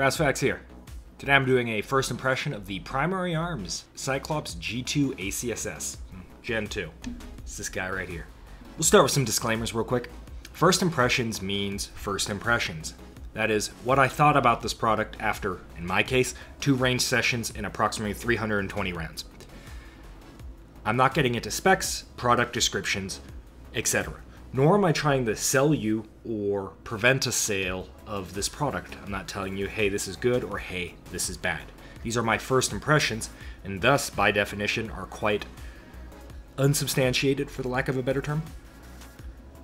Hey, Brass Facts here. Today I'm doing a first impression of the Primary Arms Cyclops G2 ACSS, Gen 2. It's this guy right here. We'll start with some disclaimers real quick. First impressions means first impressions. That is, what I thought about this product after, in my case, two range sessions in approximately 320 rounds. I'm not getting into specs, product descriptions, etc. Nor am I trying to sell you or prevent a sale of this product. I'm not telling you, hey, this is good or hey, this is bad. These are my first impressions, and thus, by definition, are quite unsubstantiated, for the lack of a better term.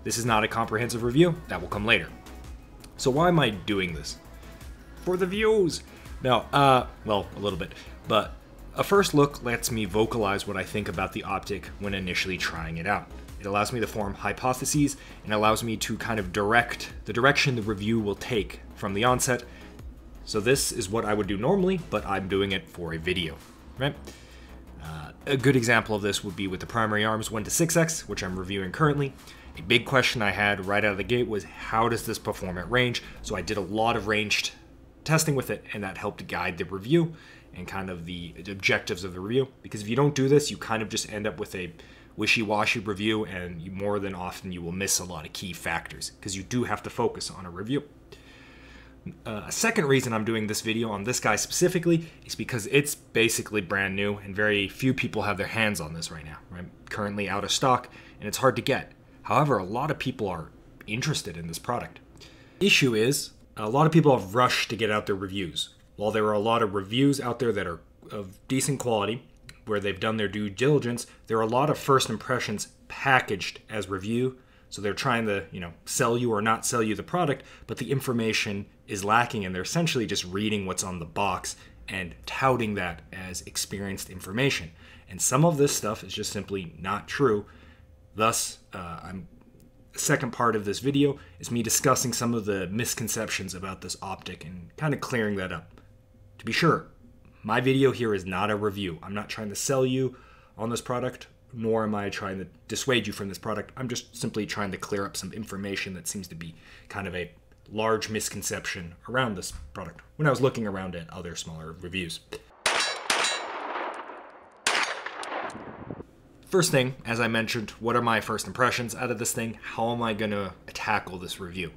This is not a comprehensive review, that will come later. So, why am I doing this? For the views! Now, uh, well, a little bit, but a first look lets me vocalize what I think about the optic when initially trying it out. It allows me to form hypotheses and allows me to kind of direct the direction the review will take from the onset. So this is what I would do normally, but I'm doing it for a video, right? Uh, a good example of this would be with the primary arms 1 to 6x, which I'm reviewing currently. A big question I had right out of the gate was how does this perform at range? So I did a lot of ranged testing with it, and that helped guide the review and kind of the objectives of the review. Because if you don't do this, you kind of just end up with a wishy-washy review and you, more than often you will miss a lot of key factors because you do have to focus on a review. Uh, a second reason I'm doing this video on this guy specifically is because it's basically brand new and very few people have their hands on this right now. Right? Currently out of stock and it's hard to get. However, a lot of people are interested in this product. Issue is a lot of people have rushed to get out their reviews. While there are a lot of reviews out there that are of decent quality, where they've done their due diligence, there are a lot of first impressions packaged as review. So they're trying to, you know, sell you or not sell you the product, but the information is lacking and they're essentially just reading what's on the box and touting that as experienced information. And some of this stuff is just simply not true. Thus, uh, I'm second part of this video is me discussing some of the misconceptions about this optic and kind of clearing that up. To be sure, my video here is not a review. I'm not trying to sell you on this product, nor am I trying to dissuade you from this product. I'm just simply trying to clear up some information that seems to be kind of a large misconception around this product when I was looking around at other smaller reviews. First thing, as I mentioned, what are my first impressions out of this thing? How am I going to tackle this review?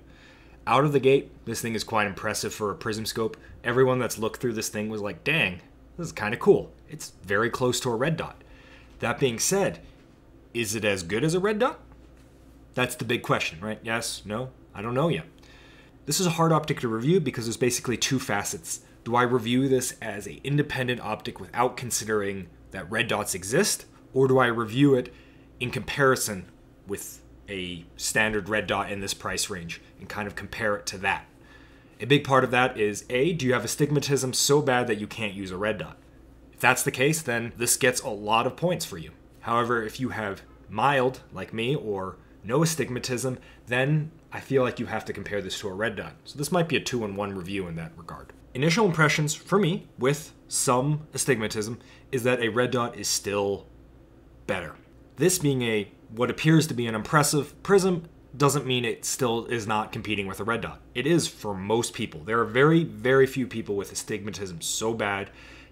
Out of the gate, this thing is quite impressive for a prism scope. Everyone that's looked through this thing was like, dang, this is kind of cool. It's very close to a red dot. That being said, is it as good as a red dot? That's the big question, right? Yes, no, I don't know yet. This is a hard optic to review because there's basically two facets. Do I review this as an independent optic without considering that red dots exist, or do I review it in comparison with a standard red dot in this price range and kind of compare it to that. A big part of that is A, do you have astigmatism so bad that you can't use a red dot? If that's the case, then this gets a lot of points for you. However, if you have mild, like me, or no astigmatism, then I feel like you have to compare this to a red dot. So this might be a two in one review in that regard. Initial impressions for me, with some astigmatism, is that a red dot is still better. This being a what appears to be an impressive prism doesn't mean it still is not competing with a red dot. It is for most people. There are very, very few people with astigmatism so bad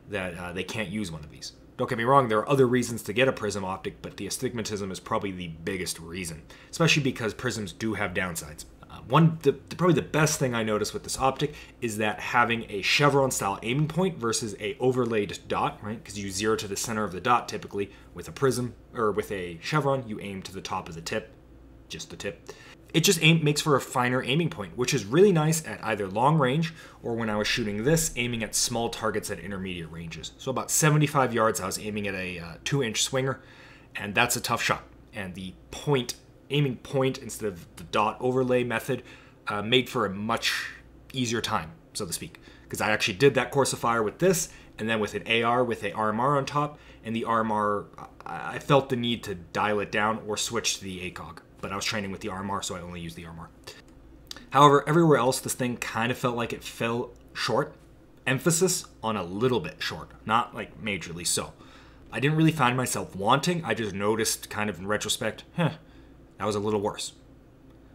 that uh, they can't use one of these. Don't get me wrong, there are other reasons to get a prism optic, but the astigmatism is probably the biggest reason, especially because prisms do have downsides. Uh, one, the, the, probably the best thing I noticed with this optic is that having a chevron style aiming point versus a overlaid dot, right? Because you zero to the center of the dot typically. With a prism or with a chevron, you aim to the top of the tip, just the tip. It just aim, makes for a finer aiming point, which is really nice at either long range or when I was shooting this, aiming at small targets at intermediate ranges. So about 75 yards, I was aiming at a uh, two inch swinger, and that's a tough shot. And the point aiming point instead of the dot overlay method uh, made for a much easier time, so to speak. Because I actually did that course of fire with this, and then with an AR with a RMR on top, and the RMR, I felt the need to dial it down or switch to the ACOG. But I was training with the RMR, so I only used the RMR. However, everywhere else, this thing kind of felt like it fell short. Emphasis on a little bit short, not like majorly so. I didn't really find myself wanting, I just noticed kind of in retrospect, huh, that was a little worse.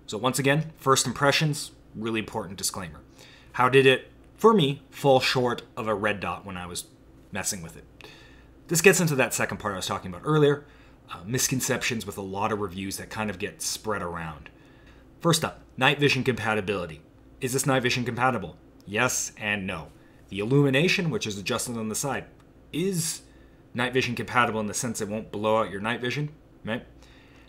So, once again, first impressions, really important disclaimer. How did it for me, fall short of a red dot when I was messing with it. This gets into that second part I was talking about earlier uh, misconceptions with a lot of reviews that kind of get spread around. First up, night vision compatibility. Is this night vision compatible? Yes and no. The illumination, which is adjusted on the side, is night vision compatible in the sense it won't blow out your night vision, right?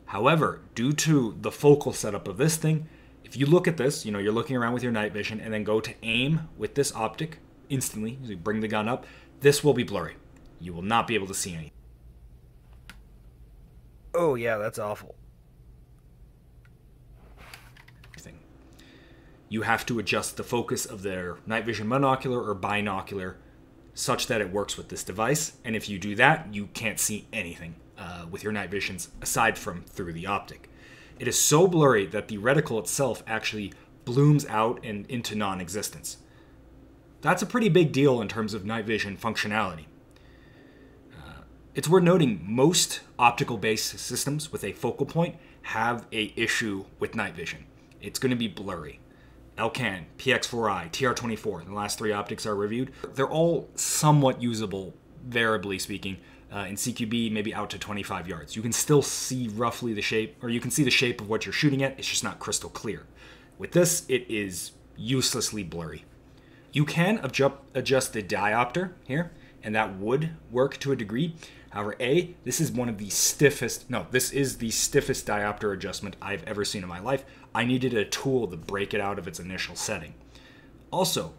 However, due to the focal setup of this thing, if you look at this, you know, you're looking around with your night vision and then go to aim with this optic instantly, you bring the gun up, this will be blurry. You will not be able to see anything. Oh, yeah, that's awful. You have to adjust the focus of their night vision monocular or binocular such that it works with this device. And if you do that, you can't see anything uh, with your night visions aside from through the optic. It is so blurry that the reticle itself actually blooms out and into non existence. That's a pretty big deal in terms of night vision functionality. It's worth noting most optical based systems with a focal point have a issue with night vision. It's going to be blurry. Elcan, PX4i, TR24, the last three optics are reviewed. They're all somewhat usable, variably speaking, uh, in CQB, maybe out to 25 yards. You can still see roughly the shape, or you can see the shape of what you're shooting at, it's just not crystal clear. With this, it is uselessly blurry. You can adjust the diopter here, and that would work to a degree. However, A, this is one of the stiffest, no, this is the stiffest diopter adjustment I've ever seen in my life. I needed a tool to break it out of its initial setting. Also,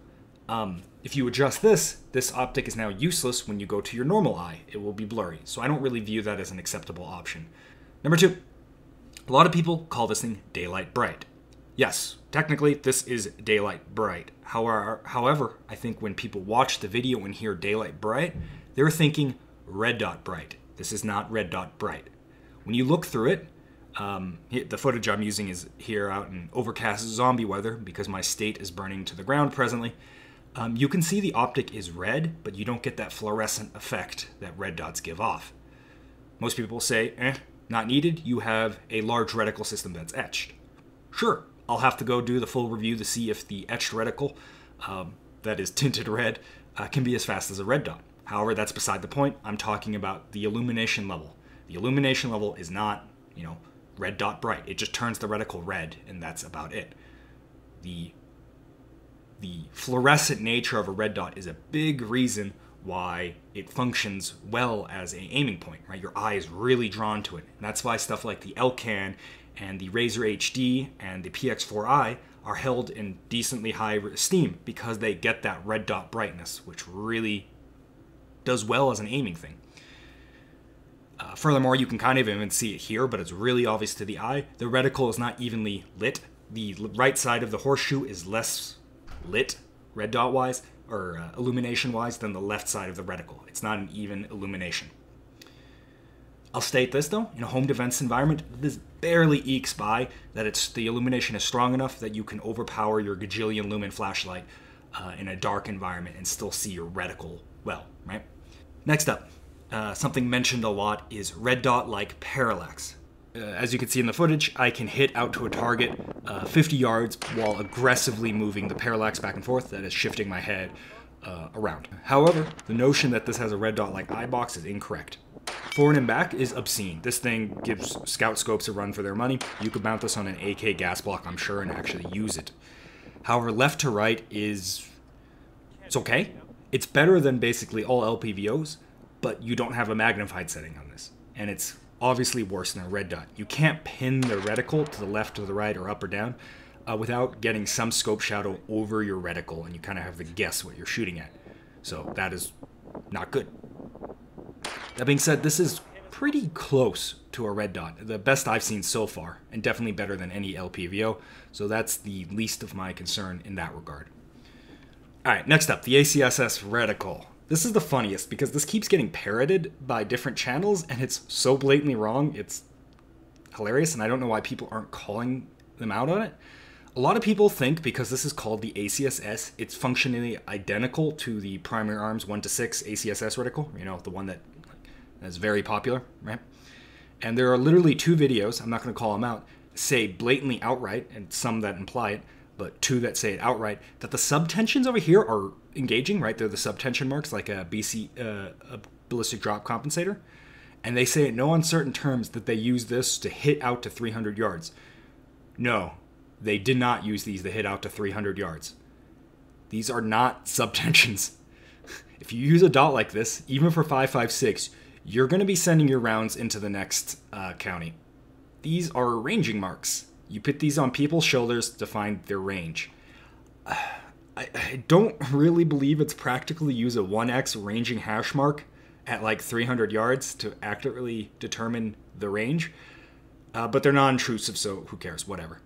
um, if you adjust this, this optic is now useless when you go to your normal eye. It will be blurry. So I don't really view that as an acceptable option. Number two, a lot of people call this thing daylight bright. Yes, technically this is daylight bright. However, however, I think when people watch the video and hear daylight bright, they're thinking red dot bright. This is not red dot bright. When you look through it, um, the footage I'm using is here out in overcast zombie weather because my state is burning to the ground presently. Um, you can see the optic is red, but you don't get that fluorescent effect that red dots give off. Most people say, eh, not needed, you have a large reticle system that's etched. Sure, I'll have to go do the full review to see if the etched reticle um, that is tinted red uh, can be as fast as a red dot. However, that's beside the point. I'm talking about the illumination level. The illumination level is not, you know, red dot bright. It just turns the reticle red, and that's about it. The the fluorescent nature of a red dot is a big reason why it functions well as a aiming point, right? Your eye is really drawn to it. And that's why stuff like the Elcan and the Razor HD and the PX4i are held in decently high esteem because they get that red dot brightness, which really does well as an aiming thing. Uh, furthermore, you can kind of even see it here, but it's really obvious to the eye. The reticle is not evenly lit. The right side of the horseshoe is less lit, red dot wise, or uh, illumination wise, than the left side of the reticle. It's not an even illumination. I'll state this though, in a home defense environment, this barely ekes by that it's the illumination is strong enough that you can overpower your gajillion lumen flashlight uh, in a dark environment and still see your reticle well, right? Next up, uh, something mentioned a lot is red dot like parallax. Uh, as you can see in the footage, I can hit out to a target uh, 50 yards while aggressively moving the parallax back and forth, that is shifting my head uh, around. However, the notion that this has a red dot like eye box is incorrect. Forward and back is obscene. This thing gives scout scopes a run for their money. You could mount this on an AK gas block, I'm sure, and actually use it. However, left to right is. It's okay. It's better than basically all LPVOs, but you don't have a magnified setting on this. And it's obviously worse than a red dot. You can't pin the reticle to the left or the right or up or down uh, without getting some scope shadow over your reticle, and you kind of have to guess what you're shooting at. So that is not good. That being said, this is pretty close to a red dot, the best I've seen so far, and definitely better than any LPVO. So that's the least of my concern in that regard. All right, next up, the ACSS reticle. This is the funniest because this keeps getting parroted by different channels and it's so blatantly wrong. It's hilarious and I don't know why people aren't calling them out on it. A lot of people think because this is called the ACSS, it's functionally identical to the primary arms 1 to 6 ACSS reticle, you know, the one that is very popular, right? And there are literally two videos, I'm not going to call them out, say blatantly outright, and some that imply it, but two that say it outright, that the subtensions over here are engaging, right? They're the subtension marks, like a BC, uh, a ballistic drop compensator. And they say in no uncertain terms that they use this to hit out to 300 yards. No, they did not use these to hit out to 300 yards. These are not subtensions. If you use a dot like this, even for 556, you're going to be sending your rounds into the next uh, county. These are ranging marks. You put these on people's shoulders to find their range. I, I don't really believe it's practical to use a 1x ranging hash mark at like 300 yards to accurately determine the range. Uh, but they're non intrusive, so who cares? Whatever.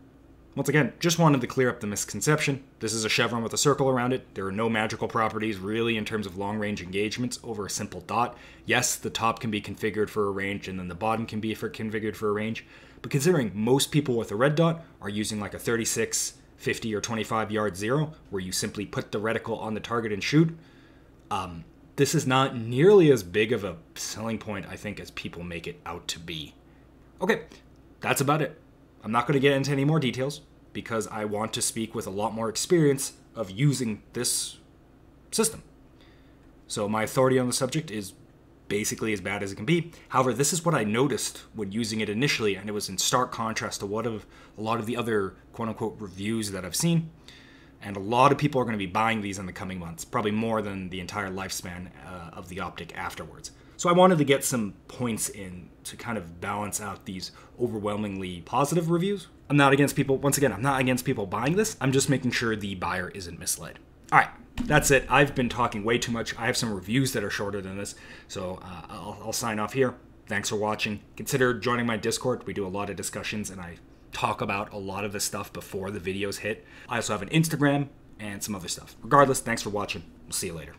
Once again, just wanted to clear up the misconception. This is a chevron with a circle around it. There are no magical properties really in terms of long range engagements over a simple dot. Yes, the top can be configured for a range and then the bottom can be for, configured for a range. But considering most people with a red dot are using like a 36, 50, or 25 yard zero, where you simply put the reticle on the target and shoot, um, this is not nearly as big of a selling point, I think, as people make it out to be. Okay, that's about it. I'm not going to get into any more details because I want to speak with a lot more experience of using this system. So my authority on the subject is basically as bad as it can be. However, this is what I noticed when using it initially, and it was in stark contrast to what of a lot of the other quote unquote reviews that I've seen. And a lot of people are going to be buying these in the coming months, probably more than the entire lifespan uh, of the optic afterwards. So I wanted to get some points in to kind of balance out these overwhelmingly positive reviews. I'm not against people, once again, I'm not against people buying this. I'm just making sure the buyer isn't misled. All right, that's it. I've been talking way too much. I have some reviews that are shorter than this, so uh, I'll, I'll sign off here. Thanks for watching. Consider joining my Discord. We do a lot of discussions and I talk about a lot of the stuff before the videos hit. I also have an Instagram and some other stuff. Regardless, thanks for watching. We'll see you later.